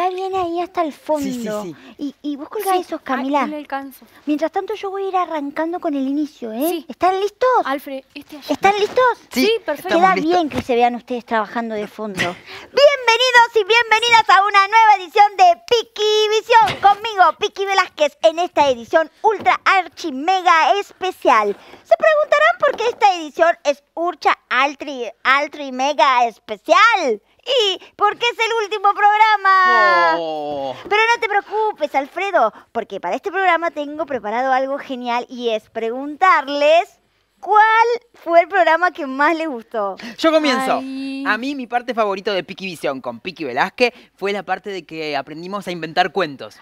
colgá bien ahí hasta el fondo. Sí, sí, sí. Y, y vos colgá Sí, esos, Camila. alcanzo. Mientras tanto yo voy a ir arrancando con el inicio, ¿eh? Sí. ¿Están listos? Alfred, este allá. ¿Están listos? Sí, Sí, perfecto. Queda listos. bien que se vean ustedes trabajando de fondo. Bienvenidos y bienvenidas a una nueva edición de Piki Visión. Conmigo, Piki Velázquez, en esta edición ultra archi mega especial. Se preguntarán por qué esta edición es ultra altri, altri mega especial. Y porque es el último programa. Oh. Pero no te preocupes, Alfredo, porque para este programa tengo preparado algo genial y es preguntarles cuál fue el programa que más les gustó. Yo comienzo. Ay. A mí mi parte favorita de Piki Visión con Piki Velázquez fue la parte de que aprendimos a inventar cuentos.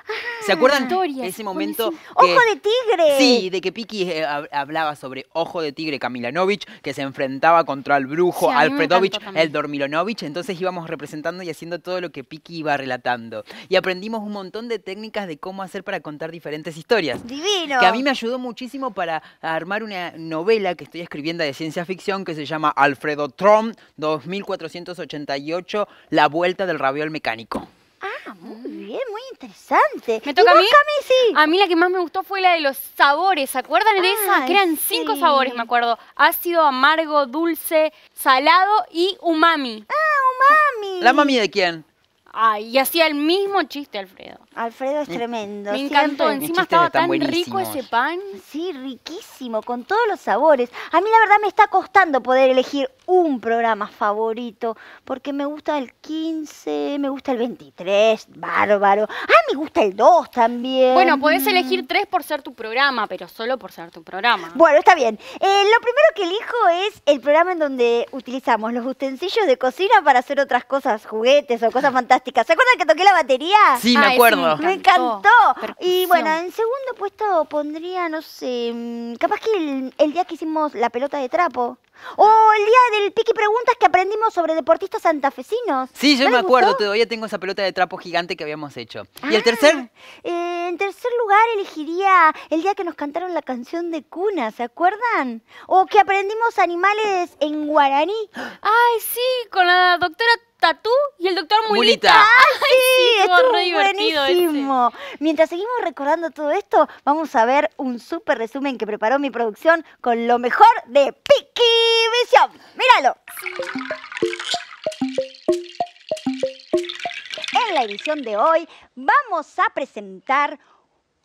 ¿Se acuerdan? Historias, Ese momento que- ¡Ojo de tigre! Sí, de que Piki eh, hab- hablaba sobre Ojo de Tigre Kamilanovich, que se enfrentaba contra el brujo Sí, Alfredovich, el Dormilonovich. Entonces íbamos representando y haciendo todo lo que Piki iba relatando. Y aprendimos un montón de técnicas de cómo hacer para contar diferentes historias. Divino. Que a mí me ayudó muchísimo para armar una novela que estoy escribiendo de ciencia ficción que se llama Alfredo Trom 2488, La vuelta del raviol mecánico. Ah, muy bien, muy interesante. ¿Me toca ¿Y a mí? Cami? Sí. A mí la que más me gustó fue la de los sabores. ¿Se acuerdan de esa? Ay, Que eran cinco sabores, me acuerdo. Ácido, amargo, dulce, salado y umami. Mami. ¿La mami de quién? Ay, y hacía el mismo chiste, Alfredo. Alfredo es tremendo. Me encantó. siempre- Encima estaba tan rico buenísimos. ese pan. Sí, riquísimo, con todos los sabores. A mí la verdad me está costando poder elegir un programa favorito, porque me gusta el 15, me gusta el 23, bárbaro. Ah, me gusta el 2 también. Bueno, podés elegir tres por ser tu programa, pero solo por ser tu programa. Bueno, está bien. Eh, lo primero que elijo es el programa en donde utilizamos los utensilios de cocina para hacer otras cosas, juguetes o cosas fantásticas. ¿Se acuerdan que toqué la batería? Sí, me sí, Me encantó. Y bueno, en segundo puesto pondría, no sé, mm, capaz que el, el día que hicimos la pelota de trapo. O el día del piqui preguntas que aprendimos sobre deportistas santafesinos. Sí, yo ¿No me acuerdo, gustó? todavía tengo esa pelota de trapo gigante que habíamos hecho. ¿Y el Ah, tercer? eh, en tercer lugar elegiría el día que nos cantaron la canción de cuna, ¿se acuerdan? O que aprendimos animales en guaraní. Ay, sí, con la doctora Tatú y el doctor Mulita. Mulita. Ay, sí, estuvo estuvo re divertido ese. buenísimo. Mientras seguimos recordando todo esto, vamos a ver un súper resumen que preparó mi producción con lo mejor de Piki Visión. ¡Míralo! En la edición de hoy vamos a presentar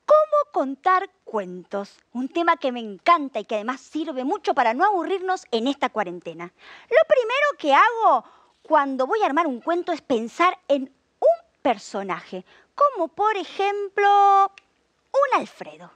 cómo contar cuentos, un tema que me encanta y que además sirve mucho para no aburrirnos en esta cuarentena. Lo primero que hago cuando voy a armar un cuento es pensar en un personaje, como por ejemplo un Alfredo.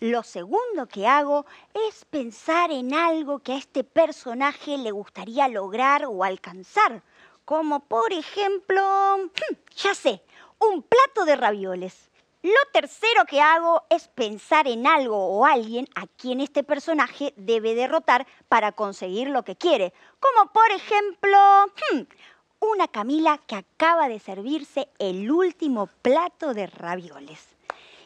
Lo segundo que hago es pensar en algo que a este personaje le gustaría lograr o alcanzar, como por ejemplo, hmm, ya sé, un plato de ravioles. Lo tercero que hago es pensar en algo o alguien a quien este personaje debe derrotar para conseguir lo que quiere, como por ejemplo, hmm, una Camila que acaba de servirse el último plato de ravioles.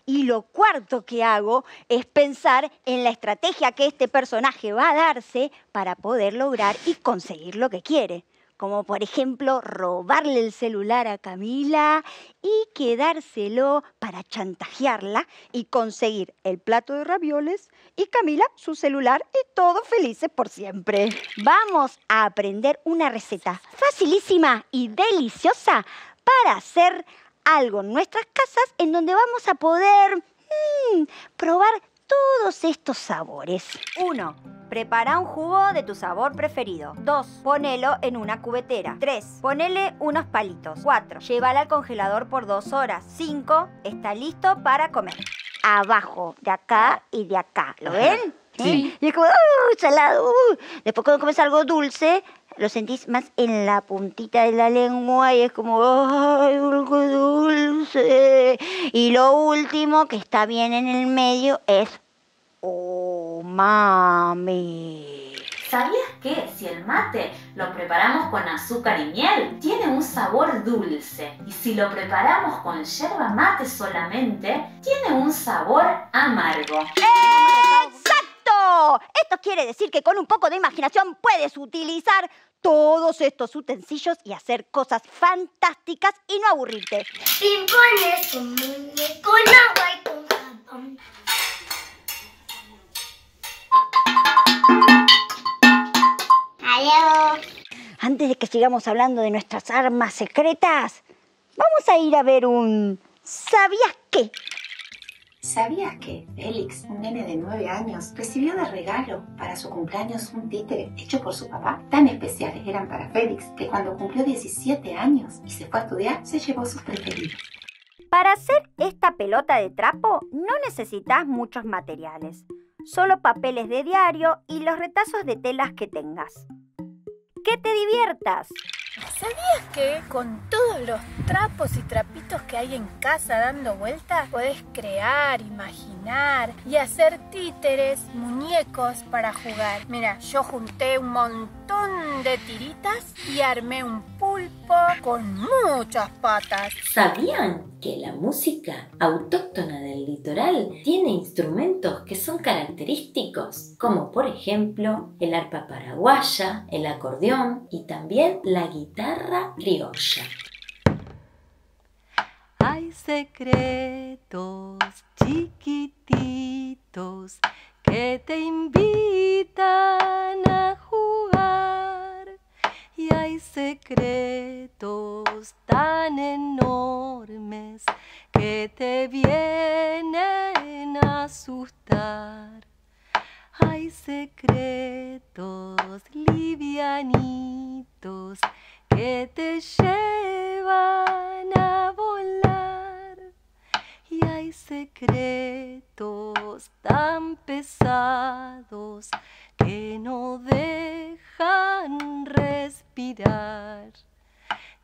Y lo cuarto que hago es pensar en la estrategia que este personaje va a darse para poder lograr y conseguir lo que quiere. Como por ejemplo robarle el celular a Camila y quedárselo para chantajearla y conseguir el plato de ravioles y Camila su celular y todos felices por siempre. Vamos a aprender una receta facilísima y deliciosa para hacer algo en nuestras casas en donde vamos a poder mm, probar todos estos sabores. 1. Prepara un jugo de tu sabor preferido. 2. Ponelo en una cubetera. 3. Ponele unos palitos. 4. Llévala al congelador por 2 horas. 5. Está listo para comer. Abajo, de acá y de acá. ¿Lo ven? Sí. Y es como, ¡uh! salado. uh". Después cuando comes algo dulce, lo sentís más en la puntita de la lengua y es como, ¡ay, algo dulce! Y lo último, que está bien en el medio, es, ¡oh, mami! ¿Sabías que si el mate lo preparamos con azúcar y miel, tiene un sabor dulce? Y si lo preparamos con yerba mate solamente, tiene un sabor amargo. ¡Exacto! Esto quiere decir que con un poco de imaginación puedes utilizar todos estos utensilios y hacer cosas fantásticas y no aburrirte. Pimpones con muñeco, con agua y con jabón. Adiós. Antes de que sigamos hablando de nuestras armas secretas, vamos a ir a ver un... ¿Sabías qué? ¿Sabías que Félix, un nene de 9 años, recibió de regalo para su cumpleaños un títere hecho por su papá? Tan especiales eran para Félix que cuando cumplió 17 años y se fue a estudiar, se llevó sus preferidos. Para hacer esta pelota de trapo no necesitas muchos materiales, solo papeles de diario y los retazos de telas que tengas. ¡Que te diviertas! ¿Sabías que con todos los trapos y trapitos que hay en casa dando vueltas, podés crear, imaginar y hacer títeres, muñecos para jugar? Mira, yo junté un montón de tiritas y armé un pulpo con muchas patas. ¿Sabían que la música autóctona del litoral tiene instrumentos que son característicos? Como por ejemplo el arpa paraguaya, el acordeón y también la guitarra criolla. Hay secretos chiquititos que te invitan a jugar. Y hay secretos tan enormes que te vienen a asustar. Hay secretos livianitos que te llevan a volar. Secretos tan pesados que no dejan respirar.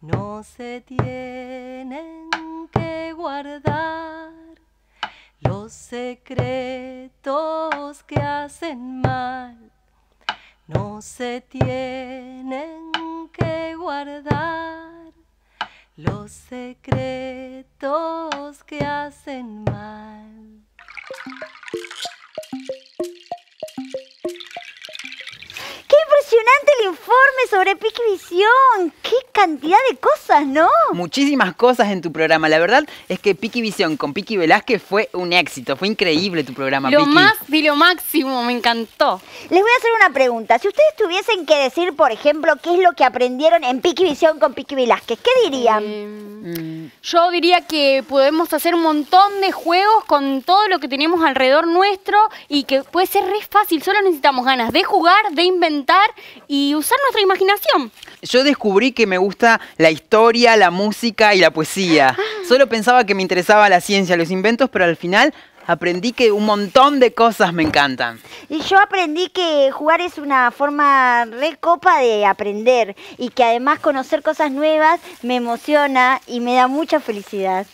No se tienen que guardar los secretos que hacen mal. No se tienen que guardar los secretos que hacen mal. Impresionante el informe sobre Pikivisión! ¡Qué cantidad de cosas, ¿no? Muchísimas cosas en tu programa. La verdad es que Piki Visión con Piki Velázquez fue un éxito. Fue increíble tu programa, Lo Piki. más de lo máximo, me encantó. Les voy a hacer una pregunta. Si ustedes tuviesen que decir, por ejemplo, qué es lo que aprendieron en Pikivisión con Piki Velázquez, ¿qué dirían? Eh, Yo diría que podemos hacer un montón de juegos con todo lo que tenemos alrededor nuestro y que puede ser re fácil. Solo necesitamos ganas de jugar, de inventar y usar nuestra imaginación. Yo descubrí que me gusta la historia, la música y la poesía. Solo pensaba que me interesaba la ciencia, los inventos, pero al final aprendí que un montón de cosas me encantan. Y yo aprendí que jugar es una forma re copa de aprender y que además conocer cosas nuevas me emociona y me da mucha felicidad.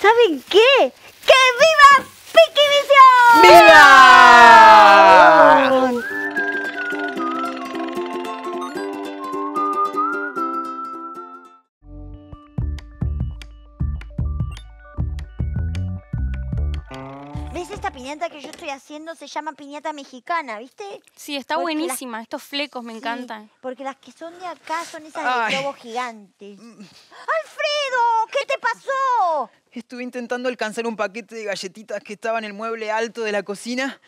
¿Saben qué? ¡Que viva Pikivisión! ¡Viva! ¿Ves esta piñata que yo estoy haciendo? Se llama piñata mexicana, ¿viste? Sí, está Porque las- buenísima. Estos flecos me Sí, encantan. porque las que son de acá son esas Ay. de globo gigante. ¡Alfredo! ¿Qué te pasó? Estuve intentando alcanzar un paquete de galletitas que estaba en el mueble alto de la cocina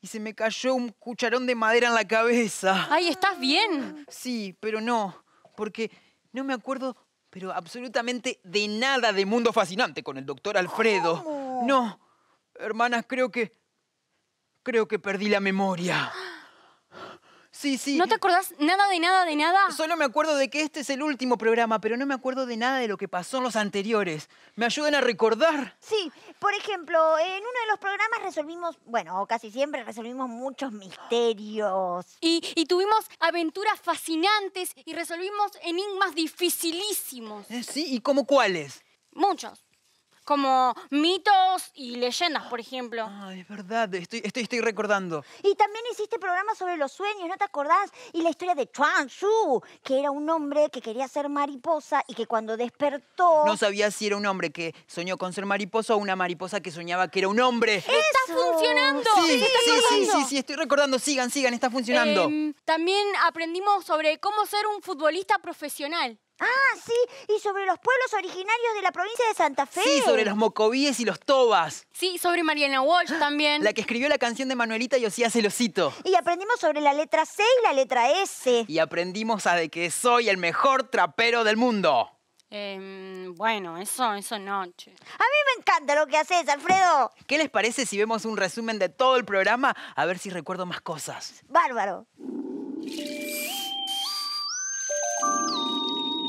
y se me cayó un cucharón de madera en la cabeza. Ay, ¿estás bien? Sí, pero no, porque no me acuerdo, pero absolutamente de nada de Mundo Fascinante con el doctor Alfredo. ¿Cómo? No, hermanas, creo que... Creo que perdí la memoria. Sí, sí. ¿No te acordás nada de nada de nada? Solo me acuerdo de que este es el último programa, pero no me acuerdo de nada de lo que pasó en los anteriores. ¿Me ayudan a recordar? Sí, por ejemplo, en uno de los programas resolvimos, bueno, casi siempre resolvimos muchos misterios. Y, y tuvimos aventuras fascinantes y resolvimos enigmas dificilísimos. Eh, Sí, ¿y cómo cuáles? Muchos. Como mitos y leyendas, por ejemplo. Ah, es verdad, estoy, estoy, estoy recordando. Y también hiciste programas sobre los sueños, ¿no te acordás? Y la historia de Chuan Shu, que era un hombre que quería ser mariposa y que cuando despertó... No sabía si era un hombre que soñó con ser mariposa o una mariposa que soñaba que era un hombre. ¡Está funcionando! Sí, ¡Está sí, sí, sí, sí, estoy recordando. Sigan, sigan, está funcionando. Em, también aprendimos sobre cómo ser un futbolista profesional. Ah, sí, y sobre los pueblos originarios de la provincia de Santa Fe. Sí, sobre los mocovíes y los tobas. Sí, sobre Mariana Walsh también. La que escribió la canción de Manuelita y Osías el Osito. Y aprendimos sobre la letra C y la letra S. Y aprendimos a de que soy el mejor trapero del mundo. Em, bueno, eso, eso no, che. A mí me encanta lo que haces, Alfredo. ¿Qué les parece si vemos un resumen de todo el programa? A ver si recuerdo más cosas. Bárbaro.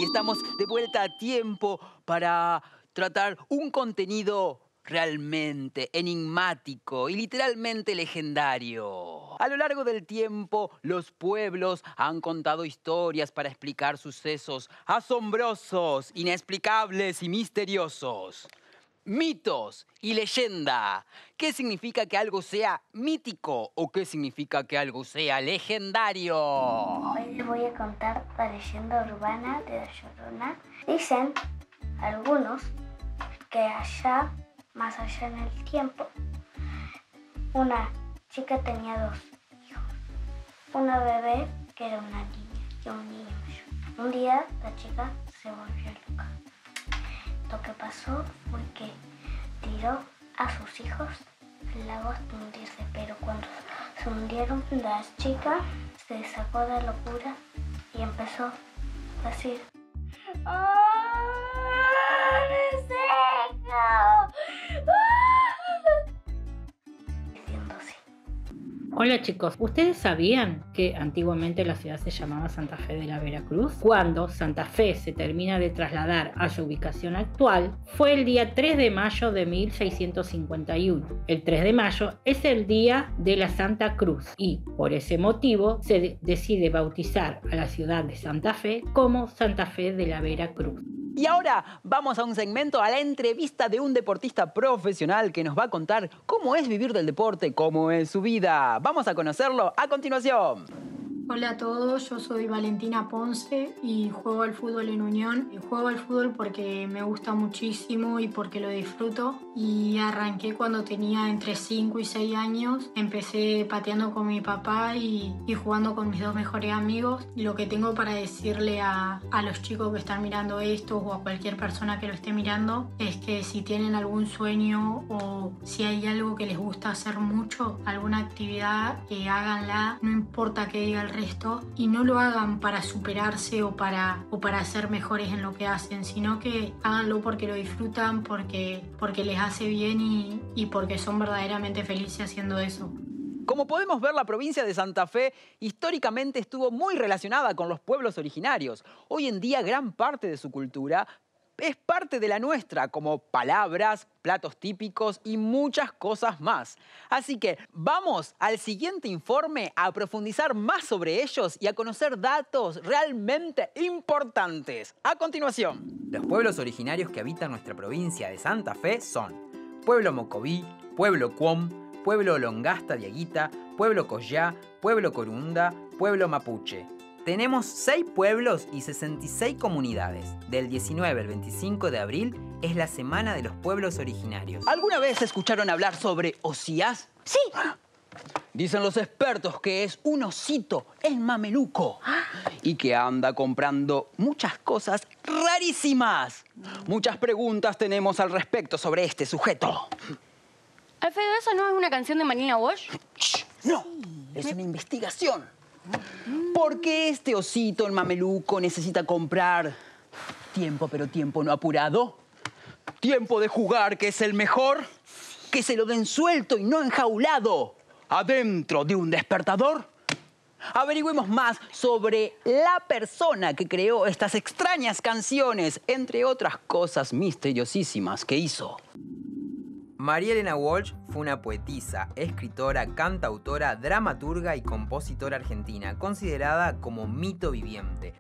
Y estamos de vuelta a tiempo para tratar un contenido realmente enigmático y literalmente legendario. A lo largo del tiempo, los pueblos han contado historias para explicar sucesos asombrosos, inexplicables y misteriosos. Mitos y leyenda. ¿Qué significa que algo sea mítico o qué significa que algo sea legendario? Hoy les voy a contar la leyenda urbana de La Llorona. Dicen algunos que allá, más allá en el tiempo, una chica tenía dos hijos. Una bebé que era una niña y un niño. Un día la chica se volvió loca. Lo que pasó fue que tiró a sus hijos al lago hasta hundirse, pero cuando se hundieron, la chica se sacó de locura y empezó a decir: ¡Ah, Hola chicos, ¿ustedes sabían que antiguamente la ciudad se llamaba Santa Fe de la Veracruz? Cuando Santa Fe se termina de trasladar a su ubicación actual, fue el día 3 de mayo de 1651. El 3 de mayo es el día de la Santa Cruz y por ese motivo se de- decide bautizar a la ciudad de Santa Fe como Santa Fe de la Veracruz. Y ahora vamos a un segmento, a la entrevista de un deportista profesional que nos va a contar cómo es vivir del deporte, cómo es su vida. Vamos a conocerlo a continuación. Hola a todos, yo soy Valentina Ponce y juego al fútbol en Unión. Juego al fútbol porque me gusta muchísimo y porque lo disfruto. Y arranqué cuando tenía entre 5 y 6 años. Empecé pateando con mi papá y, y jugando con mis dos mejores amigos. Y lo que tengo para decirle a, a los chicos que están mirando esto o a cualquier persona que lo esté mirando es que si tienen algún sueño o si hay algo que les gusta hacer mucho, alguna actividad, eh, háganla, no importa que diga el resto, y no lo hagan para superarse o para, o para ser mejores en lo que hacen, sino que háganlo porque lo disfrutan, porque, porque les hace bien y, y porque son verdaderamente felices haciendo eso. Como podemos ver, la provincia de Santa Fe históricamente estuvo muy relacionada con los pueblos originarios. Hoy en día gran parte de su cultura es parte de la nuestra, como palabras, platos típicos y muchas cosas más. Así que vamos al siguiente informe a profundizar más sobre ellos y a conocer datos realmente importantes. A continuación, los pueblos originarios que habitan nuestra provincia de Santa Fe son Pueblo Mocoví, Pueblo Cuom, Pueblo Longasta de Aguita, Pueblo Coyá, Pueblo Corunda, Pueblo Mapuche. Tenemos 6 pueblos y 66 comunidades. Del 19 al 25 de abril es la Semana de los Pueblos Originarios. ¿Alguna vez escucharon hablar sobre Osías? Sí. Dicen los expertos que es un osito, el mameluco, y que anda comprando muchas cosas rarísimas. Muchas preguntas tenemos al respecto sobre este sujeto. Alfredo, ¿eso no es una canción de Marina Walsh? No, es una investigación. ¿Por qué este osito, el mameluco, necesita comprar tiempo, pero tiempo no apurado? Tiempo de jugar, que es el mejor. Que se lo den suelto y no enjaulado. Adentro de un despertador. Averigüemos más sobre la persona que creó estas extrañas canciones, entre otras cosas misteriosísimas que hizo. María Elena Walsh fue una poetisa, escritora, cantautora, dramaturga y compositora argentina, considerada como mito viviente.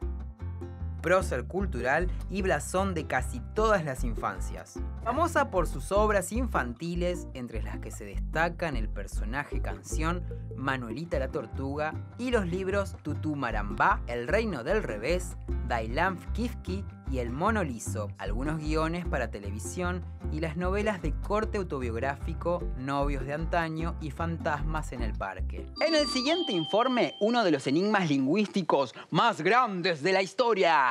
prócer cultural y blasón de casi todas las infancias. Famosa por sus obras infantiles, entre las que se destacan el personaje canción Manuelita la Tortuga y los libros Tutú Marambá, El Reino del Revés, Dailam Kifki y El Mono Liso, algunos guiones para televisión y las novelas de corte autobiográfico Novios de antaño y Fantasmas en el Parque. En el siguiente informe, uno de los enigmas lingüísticos más grandes de la historia.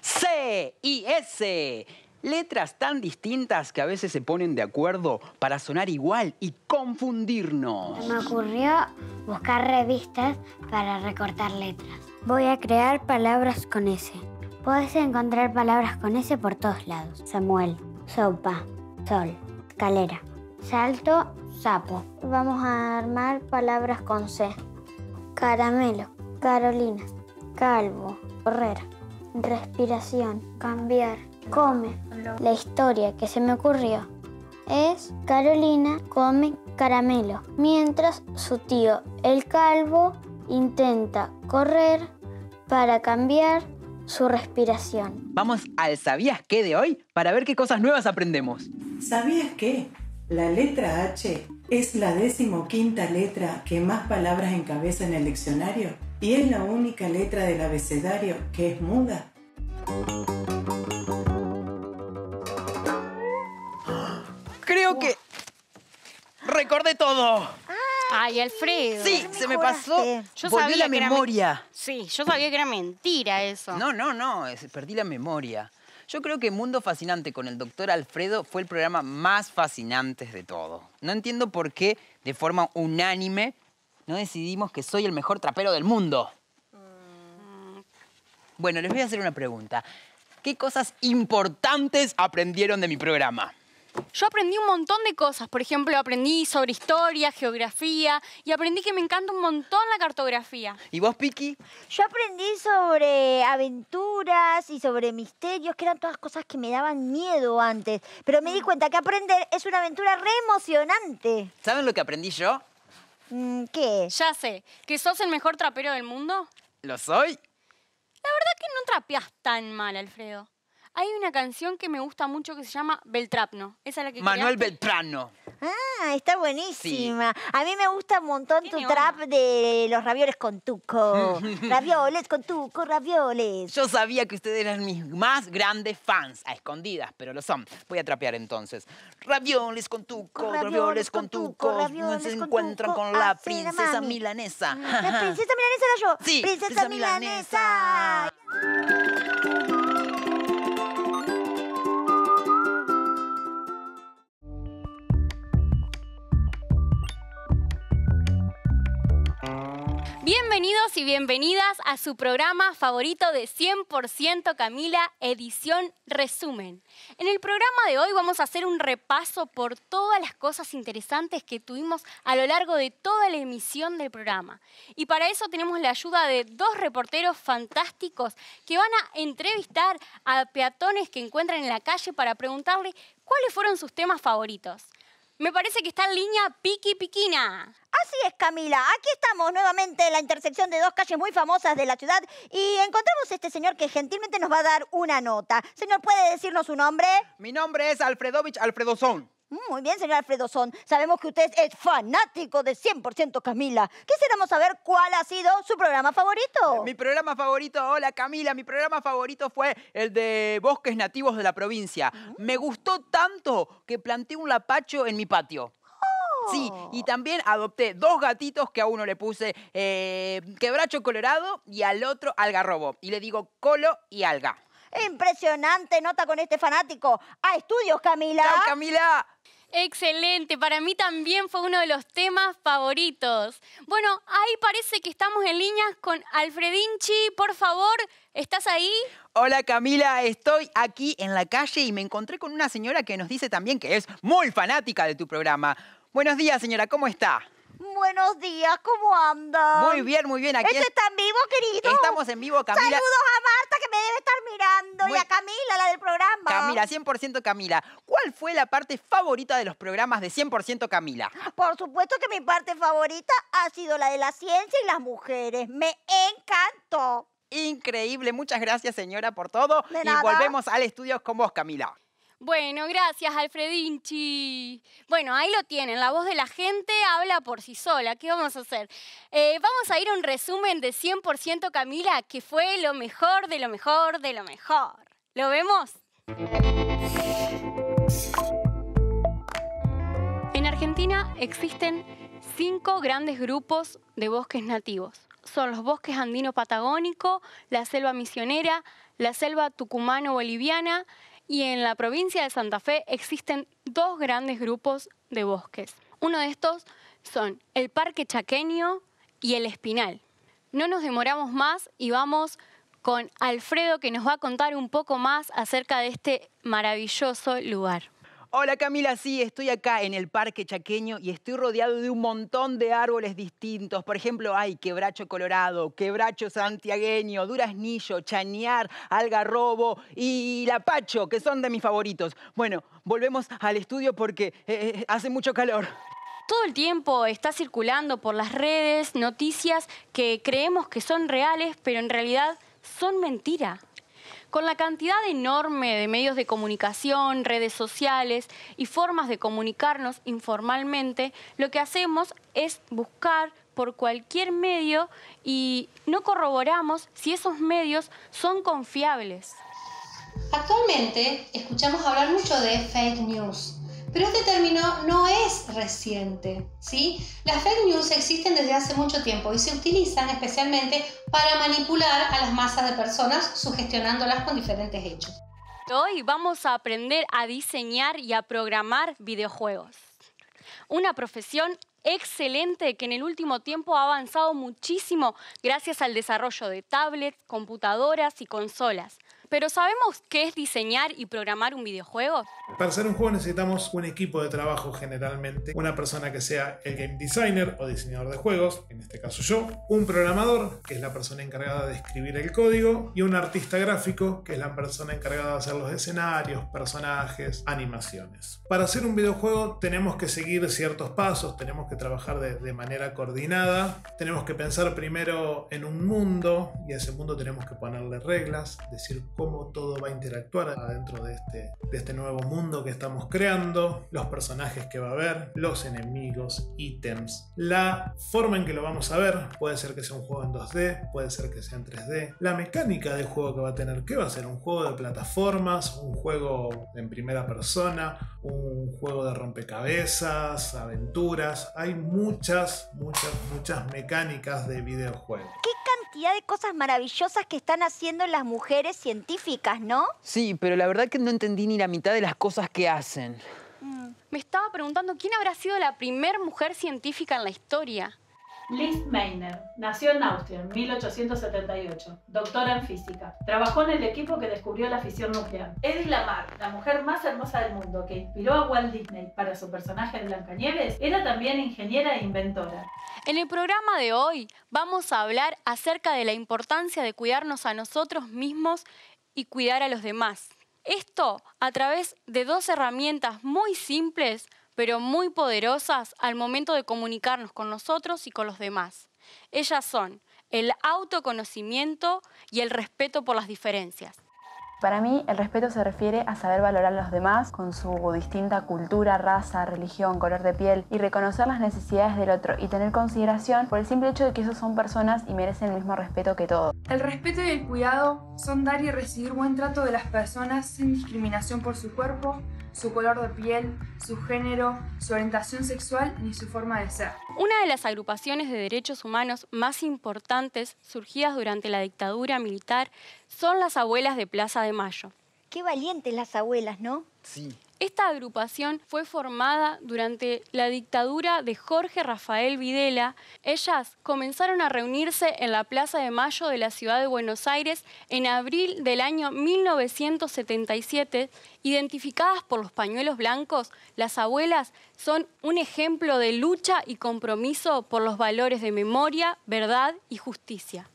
C y S. Letras tan distintas que a veces se ponen de acuerdo para sonar igual y confundirnos. Se me ocurrió buscar revistas para recortar letras. Voy a crear palabras con S. Puedes encontrar palabras con S por todos lados. Samuel, sopa, sol, escalera, salto, sapo. Vamos a armar palabras con C. Caramelo, Carolina, calvo, correr, respiración, cambiar, come. La historia que se me ocurrió es Carolina come caramelo, mientras su tío, el calvo, intenta correr para cambiar su respiración. Vamos al ¿Sabías qué de hoy para ver qué cosas nuevas aprendemos. ¿Sabías qué? La letra H es la decimoquinta letra que más palabras encabeza en el diccionario y es la única letra del abecedario que es muda. Creo que recordé todo. Ay, Alfredo. Sí, se me pasó. Yo Volvió sabía la que memoria. Sí, yo sabía que era mentira eso. No, no, no, es- perdí la memoria. Yo creo que Mundo Fascinante con el doctor Alfredo fue el programa más fascinante de todo. No entiendo por qué, de forma unánime, no decidimos que soy el mejor trapero del mundo. Bueno, les voy a hacer una pregunta. ¿Qué cosas importantes aprendieron de mi programa? Yo aprendí un montón de cosas. Por ejemplo, aprendí sobre historia, geografía y aprendí que me encanta un montón la cartografía. ¿Y vos, Piki? Yo aprendí sobre aventuras y sobre misterios, que eran todas cosas que me daban miedo antes. Pero me di cuenta que aprender es una aventura re emocionante. ¿Saben lo que aprendí yo? Mm, ¿Qué? Ya sé, que sos el mejor trapero del mundo. ¿Lo soy? La verdad que no trapeas tan mal, Alfredo. Hay una canción que me gusta mucho que se llama Beltrapno. Esa es la que Manuel creaste. Beltrano. Ah, está buenísima. A mí me gusta un montón tu trap de los ravioles con tuco. ravioles con tuco, ravioles. Yo sabía que ustedes eran mis más grandes fans, a escondidas, pero lo son. Voy a trapear entonces. Ravioles con tuco, Ravioles ravioles con tuco, ravioles se con encuentran tuco, con la princesa mami. milanesa. La princesa milanesa era yo. Sí, princesa, princesa milanesa. Bienvenidos y bienvenidas a su programa favorito de 100% Camila, edición resumen. En el programa de hoy vamos a hacer un repaso por todas las cosas interesantes que tuvimos a lo largo de toda la emisión del programa. Y para eso tenemos la ayuda de dos reporteros fantásticos que van a entrevistar a peatones que encuentran en la calle para preguntarle cuáles fueron sus temas favoritos. Me parece que está en línea Piki Piquina. Así es, Camila. Aquí estamos nuevamente en la intersección de dos calles muy famosas de la ciudad y encontramos a este señor que gentilmente nos va a dar una nota. Señor, ¿puede decirnos su nombre? Mi nombre es Alfredovich Alfredozón. Mm, Muy bien, señor Alfredo Son. Sabemos que usted es fanático de 100% Camila. Quisiéramos saber cuál ha sido su programa favorito. Mi programa favorito, hola Camila, mi programa favorito fue el de bosques nativos de la provincia. Me gustó tanto que planté un lapacho en mi patio. Sí, y también adopté dos gatitos que a uno le puse eh, quebracho colorado y al otro algarrobo. Y le digo colo y alga. Impresionante nota con este fanático. A estudios, Camila. ¡Chao, Camila! Excelente, para mí también fue uno de los temas favoritos. Bueno, ahí parece que estamos en línea con Alfredinchi, por favor, ¿estás ahí? Hola Camila, estoy aquí en la calle y me encontré con una señora que nos dice también que es muy fanática de tu programa. Buenos días, señora, ¿cómo está? Buenos días, ¿cómo andan? Muy bien, muy bien. Aquí ¿Esto es- está en vivo, querido? estamos en vivo, Camila. Saludos a Marta, que me debe estar mirando, Muy- y a Camila, la del programa. Camila, 100% Camila. ¿Cuál fue la parte favorita de los programas de 100% Camila? Por supuesto que mi parte favorita ha sido la de la ciencia y las mujeres. Me encantó. Increíble, muchas gracias señora por todo. De y nada. volvemos al estudio con vos, Camila. Bueno, gracias, Alfredinchi. Bueno, ahí lo tienen. La voz de la gente habla por sí sola. ¿Qué vamos a hacer? Eh, vamos a ir a un resumen de 100% Camila, que fue lo mejor de lo mejor de lo mejor. ¿Lo vemos? En Argentina existen cinco grandes grupos de bosques nativos. Son los bosques andino-patagónico, la selva misionera, la selva tucumano-boliviana y en la provincia de Santa Fe existen dos grandes grupos de bosques. Uno de estos son el Parque Chaqueño y el Espinal. No nos demoramos más y vamos con Alfredo que nos va a contar un poco más acerca de este maravilloso lugar. Hola Camila, sí, estoy acá en el Parque Chaqueño y estoy rodeado de un montón de árboles distintos. Por ejemplo, hay quebracho colorado, quebracho santiagueño, duraznillo, chañar, algarrobo y lapacho, que son de mis favoritos. Bueno, volvemos al estudio porque eh, eh, hace mucho calor. Todo el tiempo está circulando por las redes noticias que creemos que son reales, pero en realidad son mentira. Con la cantidad enorme de medios de comunicación, redes sociales y formas de comunicarnos informalmente, lo que hacemos es buscar por cualquier medio y no corroboramos si esos medios son confiables. Actualmente escuchamos hablar mucho de fake news, pero este término no es reciente, ¿sí? Las fake news existen desde hace mucho tiempo y se utilizan especialmente para manipular a las masas de personas sugestionándolas con diferentes hechos. Hoy vamos a aprender a diseñar y a programar videojuegos. Una profesión excelente que en el último tiempo ha avanzado muchísimo gracias al desarrollo de tablets, computadoras y consolas. Pero ¿sabemos qué es diseñar y programar un videojuego? Para hacer un juego necesitamos un equipo de trabajo generalmente, una persona que sea el game designer o diseñador de juegos, en este caso yo, un programador, que es la persona encargada de escribir el código, y un artista gráfico, que es la persona encargada de hacer los escenarios, personajes, animaciones. Para hacer un videojuego tenemos que seguir ciertos pasos, tenemos que trabajar de, manera coordinada, tenemos que pensar primero en un mundo y a ese mundo tenemos que ponerle reglas, decir cómo todo va a interactuar adentro de este, de este nuevo mundo que estamos creando, los personajes que va a haber, los enemigos, ítems, la forma en que lo vamos a ver, puede ser que sea un juego en 2D, puede ser que sea en 3D, la mecánica de juego que va a tener, ¿qué va a ser? ¿Un juego de plataformas? ¿Un juego en primera persona? ¿Un juego de rompecabezas? ¿Aventuras? Hay muchas, muchas, muchas mecánicas de videojuegos. Cantidad de cosas maravillosas que están haciendo las mujeres científicas, ¿no? Sí, pero la verdad que no entendí ni la mitad de las cosas que hacen. Me estaba preguntando quién habrá sido la primer mujer científica en la historia. Liz Meitner nació en Austria en 1878, doctora en física. Trabajó en el equipo que descubrió la fisión nuclear. Edith Lamar, la mujer más hermosa del mundo que inspiró a Walt Disney para su personaje de Blancanieves, era también ingeniera e inventora. En el programa de hoy vamos a hablar acerca de la importancia de cuidarnos a nosotros mismos y cuidar a los demás. Esto a través de dos herramientas muy simples pero muy poderosas al momento de comunicarnos con nosotros y con los demás. Ellas son el autoconocimiento y el respeto por las diferencias. Para mí, el respeto se refiere a saber valorar a los demás con su distinta cultura, raza, religión, color de piel y reconocer las necesidades del otro y tener consideración por el simple hecho de que esos son personas y merecen el mismo respeto que todos. El respeto y el cuidado son dar y recibir buen trato de las personas sin discriminación por su cuerpo, su color de piel, su género, su orientación sexual ni su forma de ser. Una de las agrupaciones de derechos humanos más importantes surgidas durante la dictadura militar son las abuelas de Plaza de Mayo. Qué valientes las abuelas, ¿no? Sí. Esta agrupación fue formada durante la dictadura de Jorge Rafael Videla. Ellas comenzaron a reunirse en la Plaza de Mayo de la ciudad de Buenos Aires en abril del año 1977. Identificadas por los pañuelos blancos, las abuelas son un ejemplo de lucha y compromiso por los valores de memoria, verdad y justicia.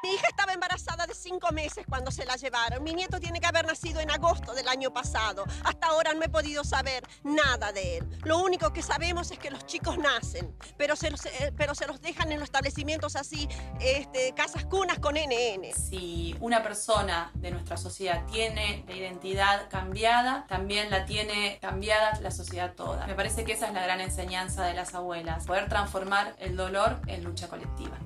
Mi hija estaba embarazada de cinco meses cuando se la llevaron. Mi nieto tiene que haber nacido en agosto del año pasado. Hasta ahora no he podido saber nada de él. Lo único que sabemos es que los chicos nacen, pero se los, eh, pero se los dejan en los establecimientos así, este, casas cunas con NN. Si una persona de nuestra sociedad tiene la identidad cambiada, también la tiene cambiada la sociedad toda. Me parece que esa es la gran enseñanza de las abuelas, poder transformar el dolor en lucha colectiva.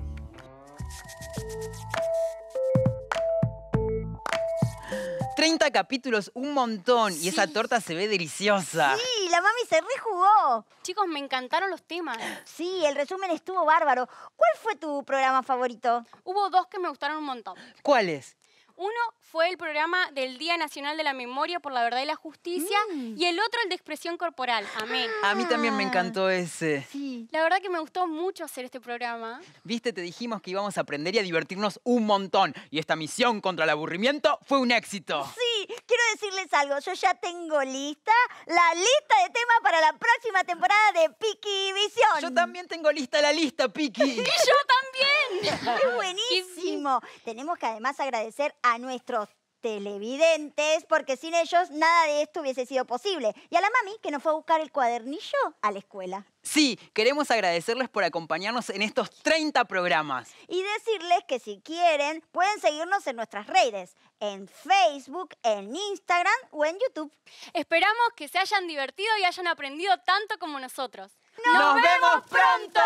30 capítulos, un montón. Y esa torta se ve deliciosa. Sí, la mami se rejugó. Chicos, me encantaron los temas. Sí, el resumen estuvo bárbaro. ¿Cuál fue tu programa favorito? Hubo dos que me gustaron un montón. ¿Cuáles? Uno fue el programa del Día Nacional de la Memoria por la Verdad y la Justicia Mm. y el otro el de expresión corporal. Amén. A mí también me encantó ese. Sí. La verdad que me gustó mucho hacer este programa. Viste, te dijimos que íbamos a aprender y a divertirnos un montón. Y esta misión contra el aburrimiento fue un éxito. Sí, quiero decirles algo. Yo ya tengo lista la lista de temas para la próxima temporada de Piki Visión. Yo también tengo lista la lista, Piki. ¡Y yo también! ¡Es buenísimo! Tenemos que además agradecer a nuestros televidentes, porque sin ellos nada de esto hubiese sido posible. Y a la mami que nos fue a buscar el cuadernillo a la escuela. Sí, queremos agradecerles por acompañarnos en estos 30 programas. Y decirles que si quieren, pueden seguirnos en nuestras redes, en Facebook, en Instagram o en YouTube. Esperamos que se hayan divertido y hayan aprendido tanto como nosotros. ¡Nos, vemos pronto!